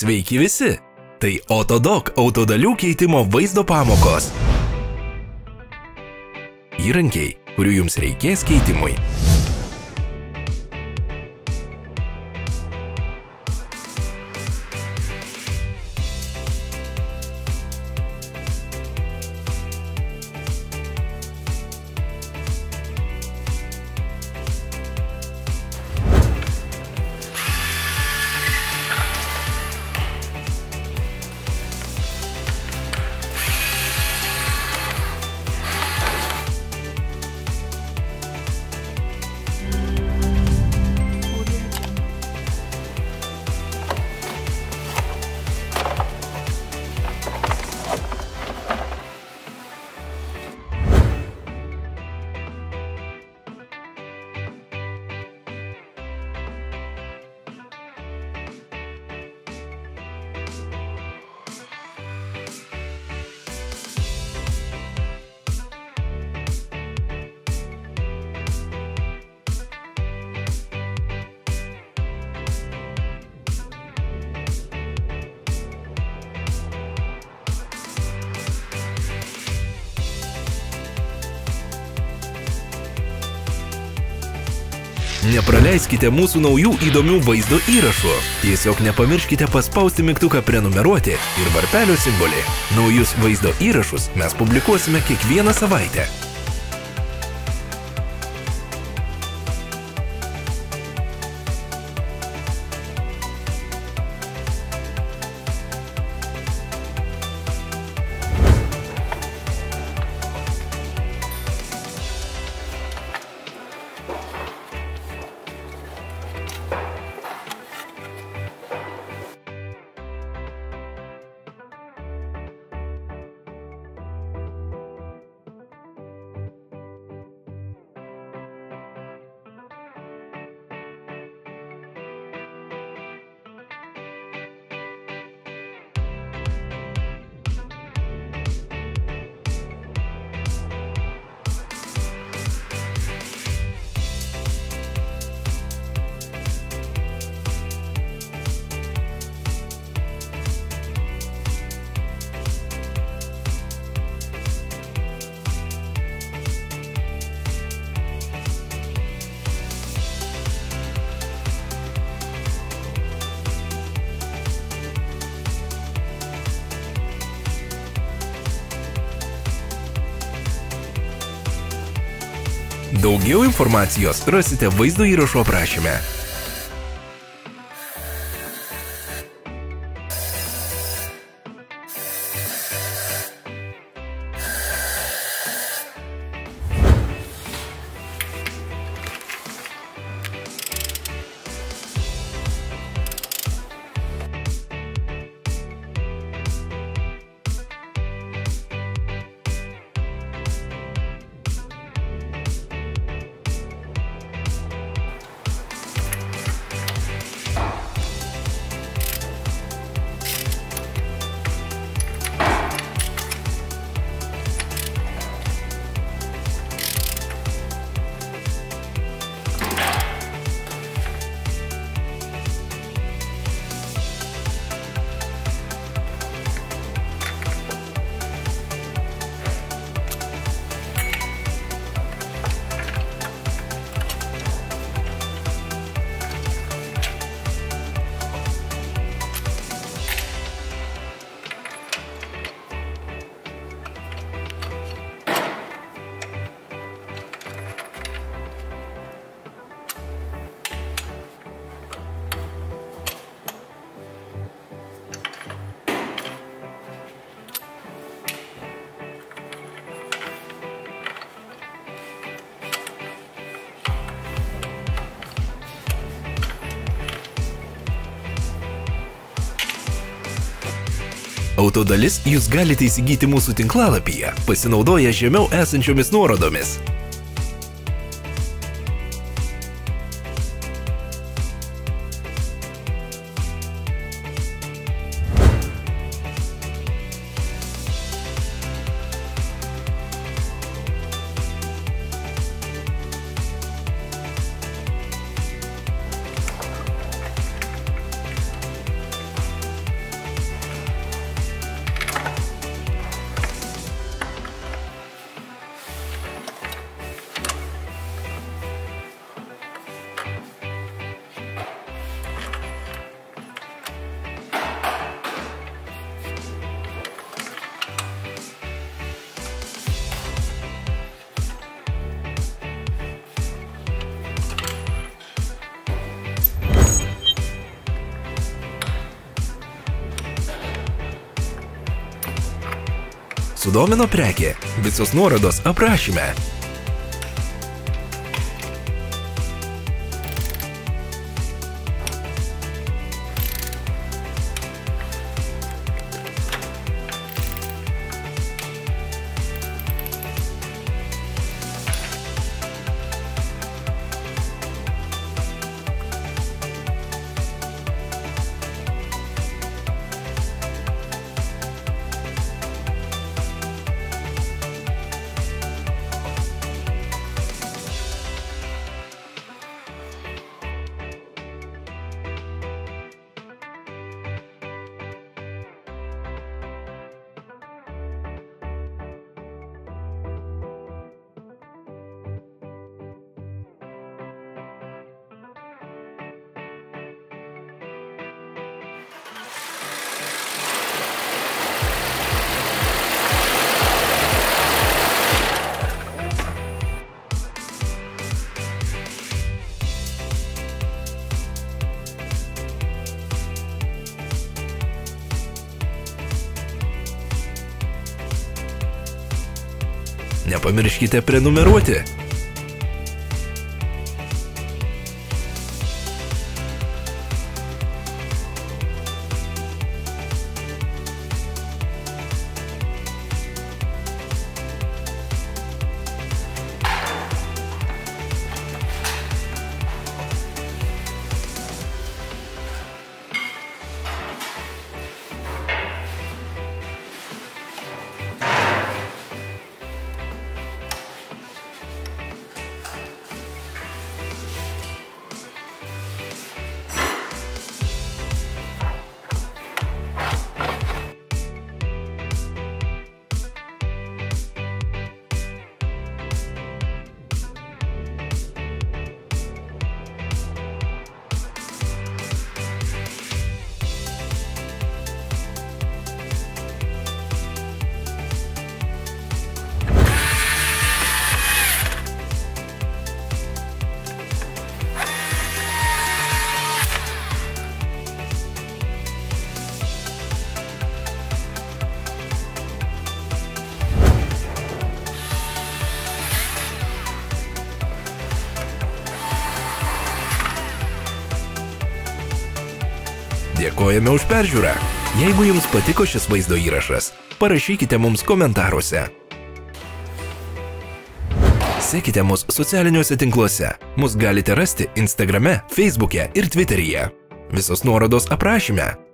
Sveiki visi! Tai Autodoc autodalių keitimo vaizdo pamokos. Įrankiai, kurių jums reikės keitimui. Nepraleiskite mūsų naujų įdomių vaizdo įrašų. Tiesiog nepamirškite paspausti mygtuką prenumeruoti ir varpelio simbolį. Naujus vaizdo įrašus mes publikuosime kiekvieną savaitę. Daugiau informacijos rasite vaizdo įrašo aprašyme. Autodalis jūs galite įsigyti mūsų tinklalapyje, pasinaudoję žemiau esančiomis nuorodomis. Sudomino prekė. Visos nuorodos aprašyme. Nepamirškite prenumeruoti. Dėkojame už peržiūrą. Jeigu jums patiko šis vaizdo įrašas, parašykite mums komentaruose. Sekite mus socialiniuose tinkluose. Mus galite rasti Instagrame, Facebook'e ir Twitter'yje. Visos nuorodos aprašyme.